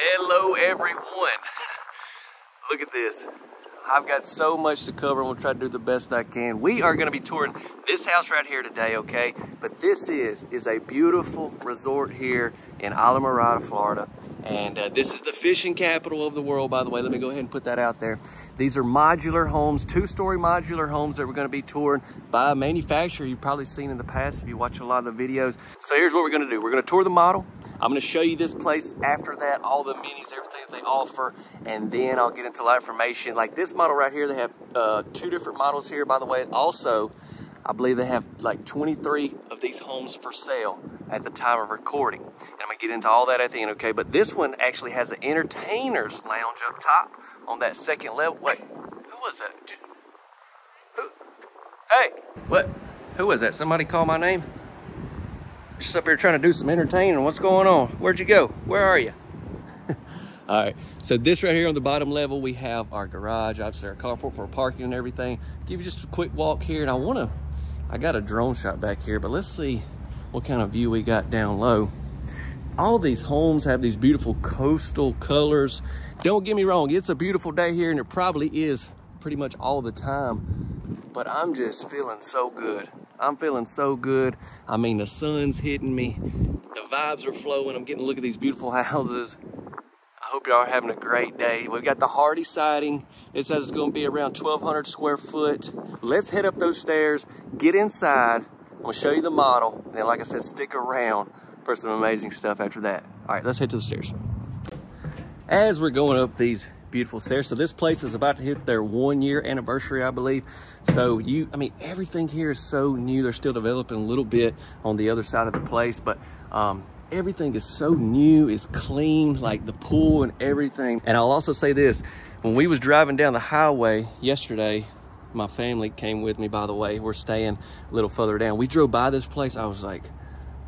Hello, everyone. Look at this. I've got so much to cover. I'm gonna try to do the best I can. We are gonna be touring this house right here today, okay? But this is, is a beautiful resort here in Islamorada, Florida. And uh, this is the fishing capital of the world, by the way. Let me go ahead and put that out there. These are modular homes, two-story modular homes that we're gonna be touring by a manufacturer you've probably seen in the past if you watch a lot of the videos. So here's what we're gonna do. We're gonna tour the model. I'm gonna show you this place after that, all the minis, everything that they offer, and then I'll get into a lot of information. Like this model right here, they have uh, two different models here, by the way. Also, I believe they have like 23 of these homes for sale at the time of recording. And Get into all that at the end, okay? But this one actually has the entertainer's lounge up top on that second level. Wait, who was that? Who? Hey, what? Who was that? Somebody call my name? Just up here trying to do some entertaining. What's going on? Where'd you go? Where are you? All right, so this right here on the bottom level, we have our garage, obviously our carport for parking and everything. Give you just a quick walk here, and I wanna, I got a drone shot back here, but let's see what kind of view we got down low. All these homes have these beautiful coastal colors. Don't get me wrong, it's a beautiful day here, and it probably is pretty much all the time, but I'm just feeling so good. I'm feeling so good. I mean, the sun's hitting me. The vibes are flowing. I'm getting to look at these beautiful houses. I hope y'all are having a great day. We've got the Hardie siding. It says it's gonna be around 1,200 square foot. Let's head up those stairs, get inside. I'm gonna show you the model. And then, like I said, stick around for some amazing stuff after that. All right, let's head to the stairs. As we're going up these beautiful stairs, so this place is about to hit their one year anniversary, I believe. So you, I mean, everything here is so new. They're still developing a little bit on the other side of the place, but um, everything is so new, it's clean, like the pool and everything. And I'll also say this, when we was driving down the highway yesterday, my family came with me, by the way, we're staying a little further down. We drove by this place, I was like,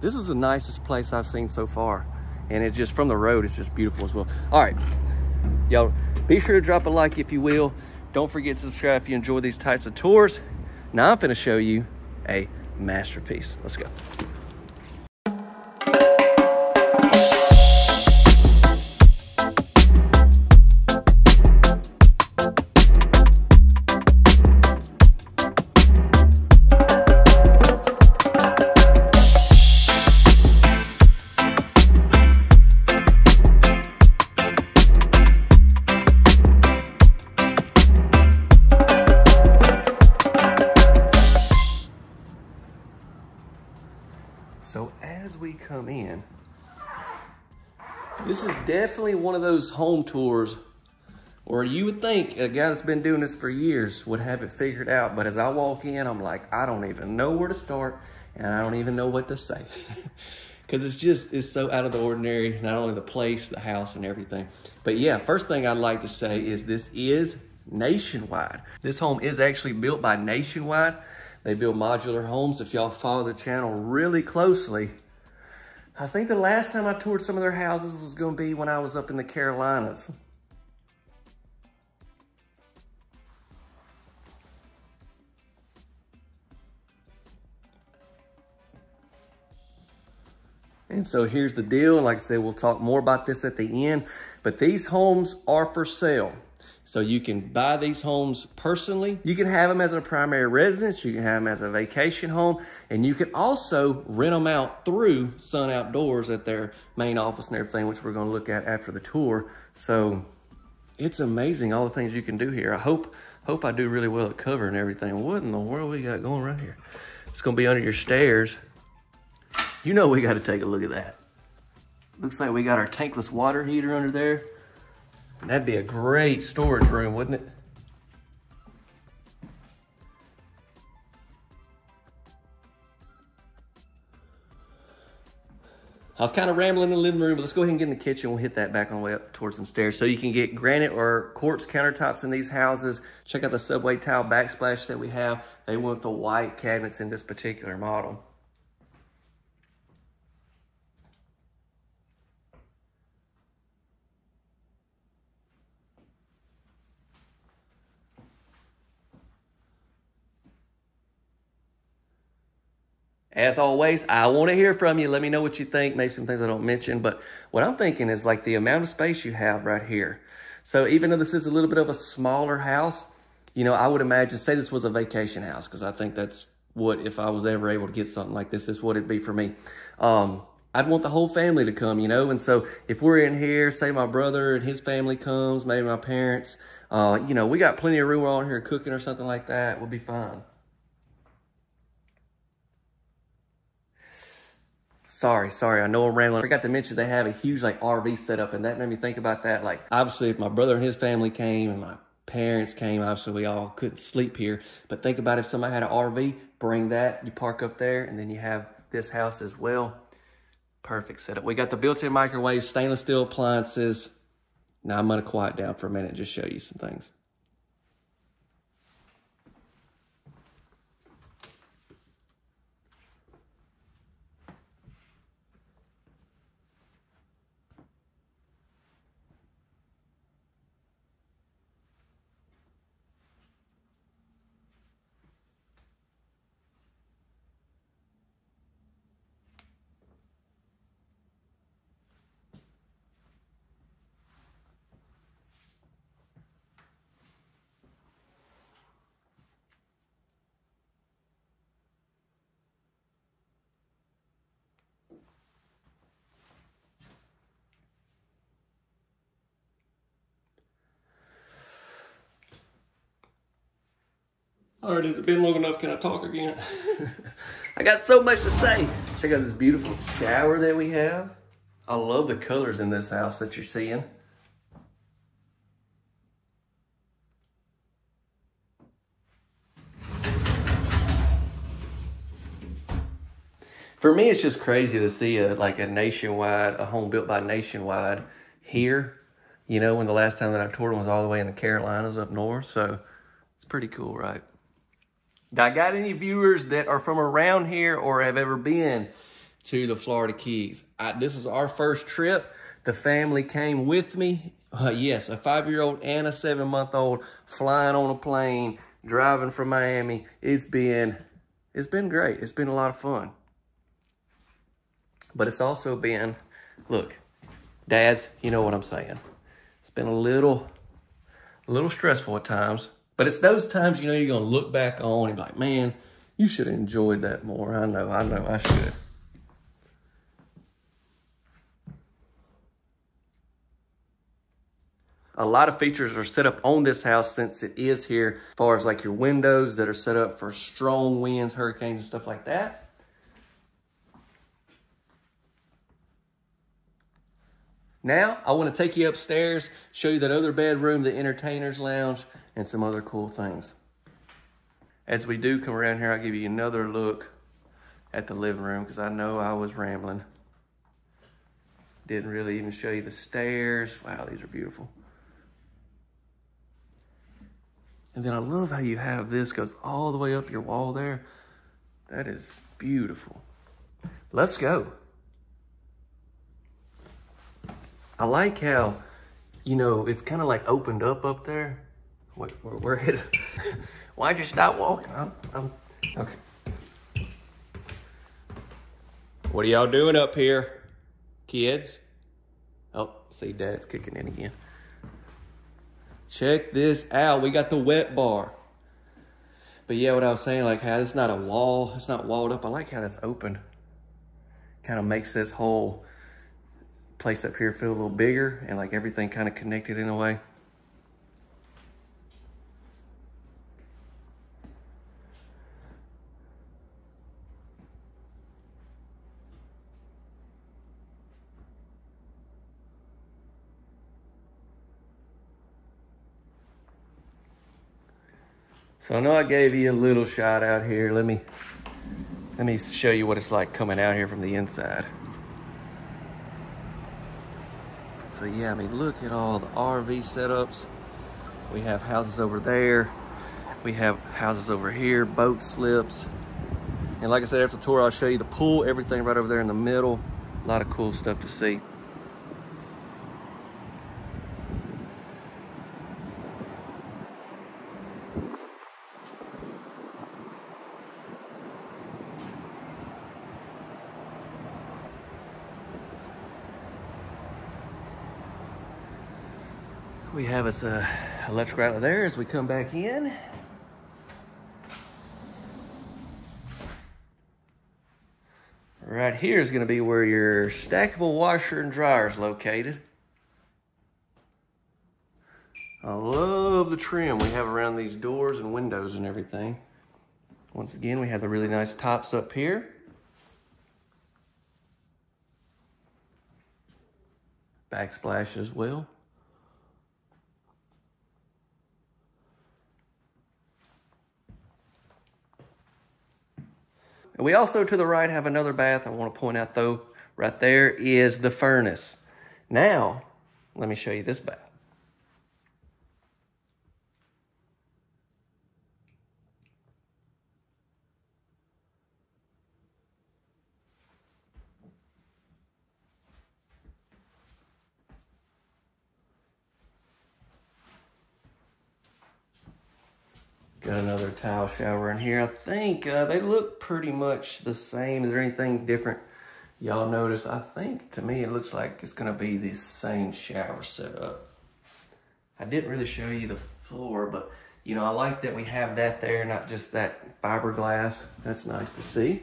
this is the nicest place I've seen so far. And it's just from the road, it's just beautiful as well. All right, y'all be sure to drop a like if you will. Don't forget to subscribe if you enjoy these types of tours. Now I'm gonna show you a masterpiece. Let's go. Definitely one of those home tours where you would think a guy that's been doing this for years would have it figured out. But as I walk in, I'm like, I don't even know where to start and I don't even know what to say. Because it's just, it's so out of the ordinary, not only the place, the house and everything. But yeah, first thing I'd like to say is this is Nationwide. This home is actually built by Nationwide. They build modular homes. If y'all follow the channel really closely, I think the last time I toured some of their houses was gonna be when I was up in the Carolinas. And so here's the deal. Like I said, we'll talk more about this at the end, but these homes are for sale. So you can buy these homes personally. You can have them as a primary residence. You can have them as a vacation home. And you can also rent them out through Sun Outdoors at their main office and everything, which we're gonna look at after the tour. So it's amazing all the things you can do here. I hope hope I do really well at covering everything. What in the world we got going right here? It's gonna be under your stairs. You know we gotta take a look at that. Looks like we got our tankless water heater under there. That'd be a great storage room, wouldn't it? I was kind of rambling in the living room, but let's go ahead and get in the kitchen. We'll hit that back on the way up towards some stairs. So you can get granite or quartz countertops in these houses. Check out the subway tile backsplash that we have. They went the white cabinets in this particular model. As always, I want to hear from you. Let me know what you think. Maybe some things I don't mention. But what I'm thinking is like the amount of space you have right here. So even though this is a little bit of a smaller house, you know, I would imagine, say this was a vacation house, because I think that's what, if I was ever able to get something like this, this would it be for me. Um, I'd want the whole family to come, you know? And so if we're in here, say my brother and his family comes, maybe my parents, uh, you know, we got plenty of room on here cooking or something like that, we'll be fine. Sorry, sorry, I know I'm rambling. I forgot to mention they have a huge like RV setup and that made me think about that. Like obviously if my brother and his family came and my parents came, obviously we all couldn't sleep here. But think about if somebody had an RV, bring that, you park up there and then you have this house as well. Perfect setup. We got the built-in microwave, stainless steel appliances. Now I'm gonna quiet down for a minute and just show you some things. All right, has it been long enough? Can I talk again? I got so much to say. Check out this beautiful shower that we have. I love the colors in this house that you're seeing. For me, it's just crazy to see a like a Nationwide, a home built by Nationwide here. You know, when the last time that I toured was all the way in the Carolinas up north. So it's pretty cool, right? I got any viewers that are from around here or have ever been to the Florida Keys? I, this is our first trip. The family came with me. Uh, yes, a five-year-old and a seven-month-old flying on a plane, driving from Miami. It's been, it's been great. It's been a lot of fun. But it's also been, look, dads, you know what I'm saying. It's been a little, a little stressful at times. But it's those times, you know, you're going to look back on and be like, man, you should have enjoyed that more. I know, I know, I should. A lot of features are set up on this house since it is here, as far as like your windows that are set up for strong winds, hurricanes, and stuff like that. Now, I want to take you upstairs, show you that other bedroom, the entertainer's lounge, and some other cool things. As we do come around here, I'll give you another look at the living room because I know I was rambling. Didn't really even show you the stairs. Wow, these are beautiful. And then I love how you have this goes all the way up your wall there. That is beautiful. Let's go. I like how, you know, it's kind of like opened up up there. Wait, we're, we're. Why'd you stop walking? I'm, I'm, okay. What are y'all doing up here, kids? Oh, see, Dad's kicking in again. Check this out. We got the wet bar. But yeah, what I was saying, like how it's not a wall, it's not walled up. I like how that's open. Kind of makes this whole place up here feel a little bigger and like everything kind of connected in a way. So I know I gave you a little shot out here. Let me let me show you what it's like coming out here from the inside. So yeah, I mean, look at all the RV setups. We have houses over there. We have houses over here, boat slips. And like I said, after the tour, I'll show you the pool, everything right over there in the middle. A lot of cool stuff to see. We have us a electric outlet there as we come back in. Right here is going to be where your stackable washer and dryer is located. I love the trim we have around these doors and windows and everything. Once again, we have the really nice tops up here. Backsplash as well. We also to the right have another bath. I want to point out though, right there is the furnace. Now, let me show you this bath. Got another tile shower in here. I think uh, they look pretty much the same. Is there anything different y'all notice? I think to me it looks like it's gonna be the same shower setup. I didn't really show you the floor, but you know, I like that we have that there, not just that fiberglass. That's nice to see.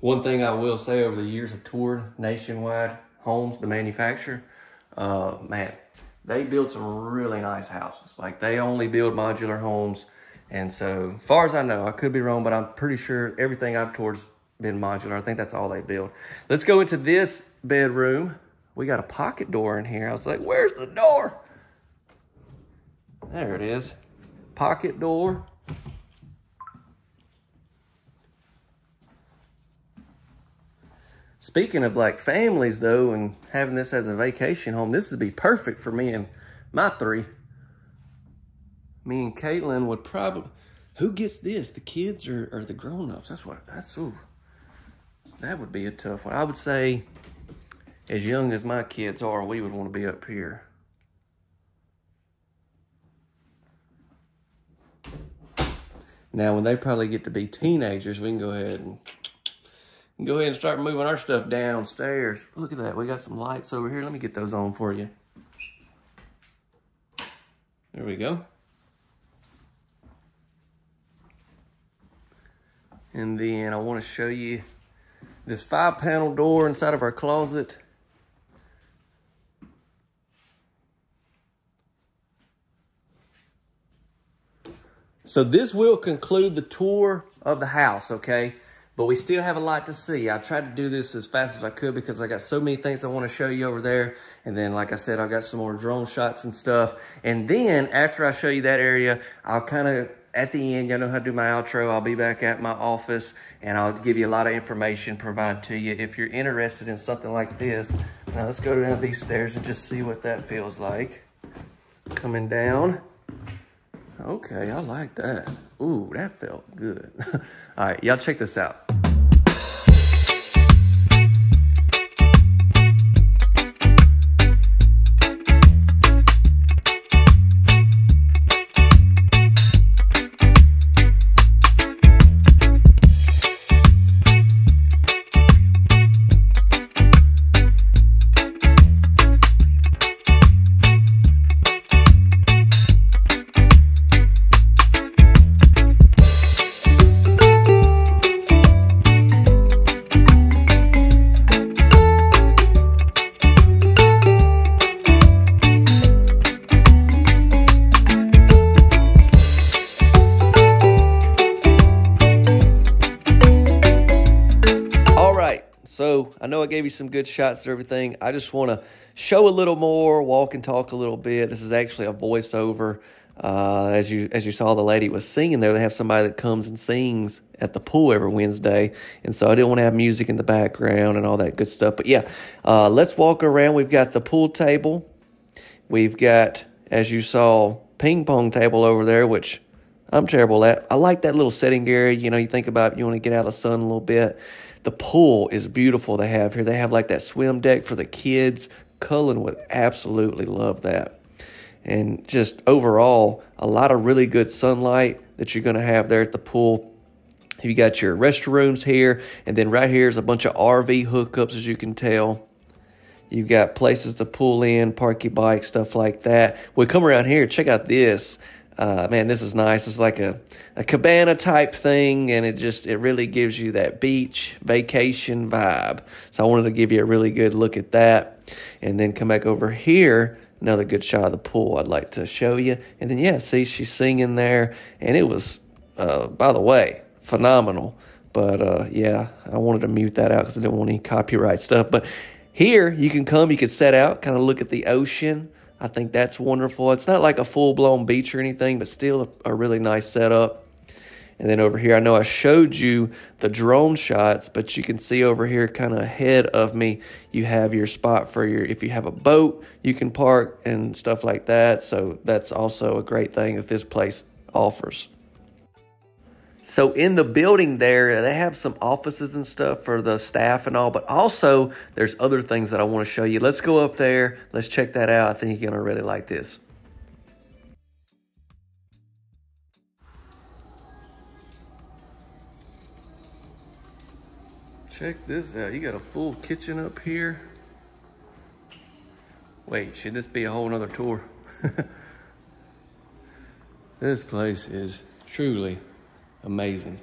One thing I will say over the years of toured Nationwide homes, the manufacturer, uh, man, they build some really nice houses. Like they only build modular homes. And so far as I know, I could be wrong, but I'm pretty sure everything I've toured's been modular. I think that's all they build. Let's go into this bedroom. We got a pocket door in here. I was like, where's the door? There it is. Pocket door. Speaking of like families though, and having this as a vacation home, this would be perfect for me and my three. Me and Caitlin would probably, who gets this? The kids or, or the grown-ups? That's what, that's, ooh, that would be a tough one. I would say as young as my kids are, we would want to be up here. Now, when they probably get to be teenagers, we can go ahead and go ahead and start moving our stuff downstairs. Look at that. We got some lights over here. Let me get those on for you. There we go. And then I want to show you this five panel door inside of our closet. So this will conclude the tour of the house, okay? But we still have a lot to see. I tried to do this as fast as I could because I got so many things I want to show you over there. And then, like I said, I got some more drone shots and stuff. And then after I show you that area, I'll kind of, at the end, y'all know how to do my outro. I'll be back at my office and I'll give you a lot of information provide to you. If you're interested in something like this, now let's go down these stairs and just see what that feels like. Coming down. Okay, I like that. Ooh, that felt good. All right, y'all check this out. Know I gave you some good shots and everything. I just want to show a little more, walk and talk a little bit. This is actually a voiceover. Uh, as you as you saw, the lady was singing there. They have somebody that comes and sings at the pool every Wednesday, and so I didn't want to have music in the background and all that good stuff. But yeah, uh, let's walk around. We've got the pool table. We've got, as you saw, ping pong table over there, which I'm terrible at. I like that little setting area. You know, you think about you want to get out of the sun a little bit. The pool is beautiful they have here. They have like that swim deck for the kids. Cullen would absolutely love that. And just overall, a lot of really good sunlight that you're going to have there at the pool. You got your restrooms here, and then right here is a bunch of RV hookups, as you can tell. You've got places to pull in, park your bike, stuff like that. We come around here, check out this. Uh, man, this is nice. It's like a, a cabana type thing, and it just it really gives you that beach vacation vibe. So I wanted to give you a really good look at that, and then come back over here. Another good shot of the pool I'd like to show you, and then yeah, see she's singing there, and it was, uh, by the way, phenomenal. But uh, yeah, I wanted to mute that out because I didn't want any copyright stuff. But here you can come, you can set out, kind of look at the ocean I think that's wonderful. It's not like a full blown beach or anything, but still a, a really nice setup. And then over here, I know I showed you the drone shots, but you can see over here kind of ahead of me, you have your spot for your, if you have a boat, you can park and stuff like that. So that's also a great thing that this place offers. So in the building there, they have some offices and stuff for the staff and all, but also there's other things that I want to show you. Let's go up there. Let's check that out. I think you're going to really like this. Check this out. You got a full kitchen up here. Wait, should this be a whole nother tour? this place is truly amazing.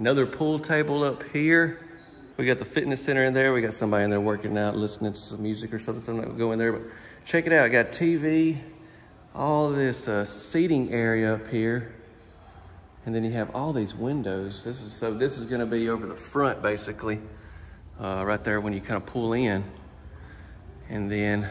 Another pool table up here. We got the fitness center in there. We got somebody in there working out, listening to some music or something. So I'm not gonna go in there, but check it out. I got TV, all this uh, seating area up here. And then you have all these windows. This is so this is gonna be over the front basically, uh, right there when you kind of pull in. And then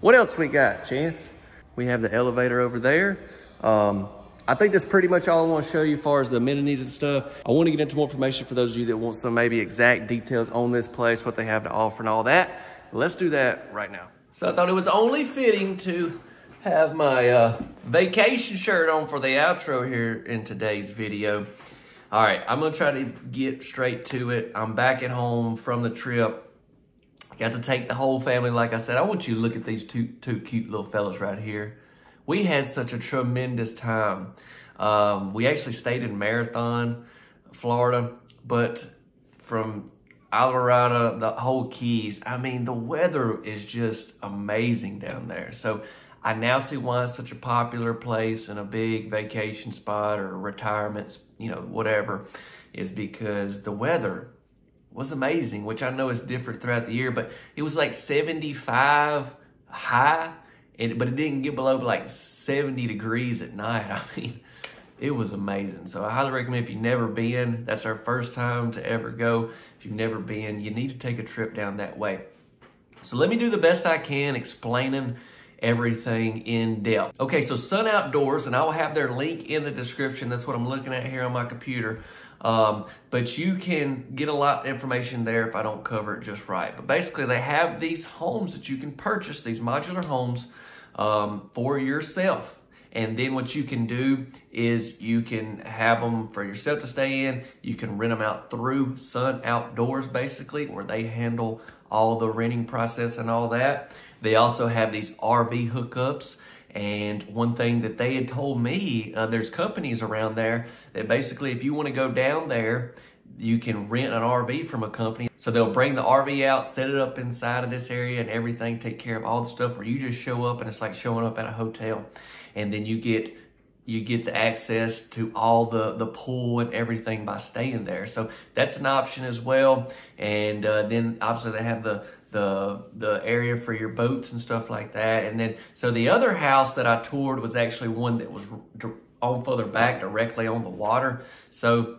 what else we got, Chance? We have the elevator over there. Um, I think that's pretty much all I want to show you as far as the amenities and stuff. I want to get into more information for those of you that want some maybe exact details on this place, what they have to offer and all that. Let's do that right now. So I thought it was only fitting to have my uh, vacation shirt on for the outro here in today's video. All right, I'm gonna try to get straight to it. I'm back at home from the trip. Got to take the whole family, like I said. I want you to look at these two, two cute little fellas right here. We had such a tremendous time. Um, we actually stayed in Marathon, Florida, but from Islamorada, the whole Keys, I mean, the weather is just amazing down there. So I now see why it's such a popular place and a big vacation spot or retirement, you know, whatever, is because the weather was amazing, which I know is different throughout the year, but it was like 75 high, and but it didn't get below like 70 degrees at night. I mean, it was amazing. So I highly recommend if you've never been, that's our first time to ever go. If you've never been, you need to take a trip down that way. So let me do the best I can explaining everything in depth. Okay, so Sun Outdoors, and I will have their link in the description. That's what I'm looking at here on my computer. Um, but you can get a lot of information there if I don't cover it just right. But basically, they have these homes that you can purchase, these modular homes um, for yourself. And then what you can do is you can have them for yourself to stay in. You can rent them out through Sun Outdoors, basically, where they handle all the renting process and all that. They also have these RV hookups and one thing that they had told me, uh, there's companies around there that basically, if you want to go down there, you can rent an RV from a company. So they'll bring the RV out, set it up inside of this area and everything, take care of all the stuff where you just show up and it's like showing up at a hotel. And then you get you get the access to all the, the pool and everything by staying there. So that's an option as well. And uh, then obviously they have the the the area for your boats and stuff like that. And then so the other house that I toured was actually one that was on further back directly on the water. So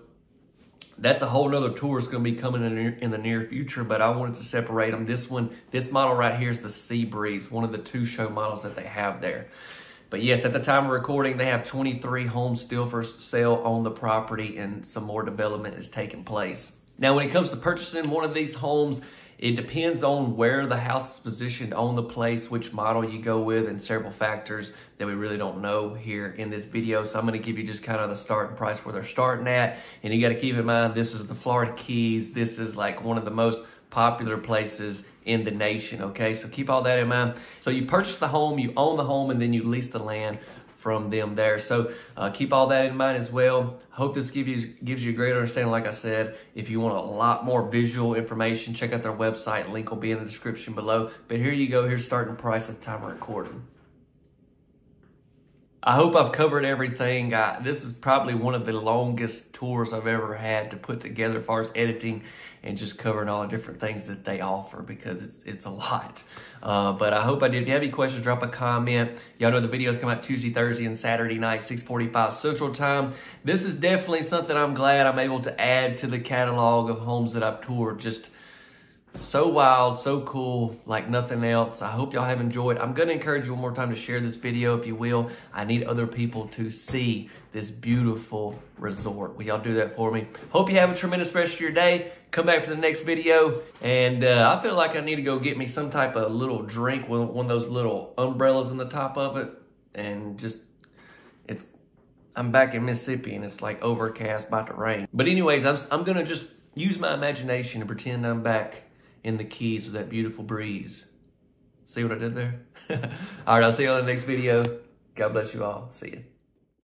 that's a whole nother tour. It's going to be coming in the, near, in the near future, but I wanted to separate them. This one, this model right here is the Sea Breeze, one of the two show models that they have there. But yes, at the time of recording, they have 23 homes still for sale on the property and some more development is taking place. Now, when it comes to purchasing one of these homes, it depends on where the house is positioned on the place, which model you go with, and several factors that we really don't know here in this video. So I'm gonna give you just kind of the starting price where they're starting at. And you gotta keep in mind, this is the Florida Keys. This is like one of the most popular places in the nation, okay? So keep all that in mind. So you purchase the home, you own the home, and then you lease the land from them there. So uh, keep all that in mind as well. Hope this gives you, gives you a great understanding. Like I said, if you want a lot more visual information, check out their website. Link will be in the description below. But here you go. Here's starting price at the time of recording. I hope I've covered everything. I, this is probably one of the longest tours I've ever had to put together as far as editing and just covering all the different things that they offer because it's it's a lot. Uh, but I hope I did. If you have any questions, drop a comment. Y'all know the videos come out Tuesday, Thursday, and Saturday night, 645 Central Time. This is definitely something I'm glad I'm able to add to the catalog of homes that I've toured. Just so wild, so cool, like nothing else. I hope y'all have enjoyed. I'm to encourage you one more time to share this video if you will. I need other people to see this beautiful resort. Will y'all do that for me? Hope you have a tremendous rest of your day. Come back for the next video. And uh, I feel like I need to go get me some type of little drink with one of those little umbrellas in the top of it. And just, it's, I'm back in Mississippi and it's like overcast, about to rain. But anyways, I'm, I'm to just use my imagination and pretend I'm back in the Keys with that beautiful breeze. See what I did there? all right, I'll see you on the next video. God bless you all. See you.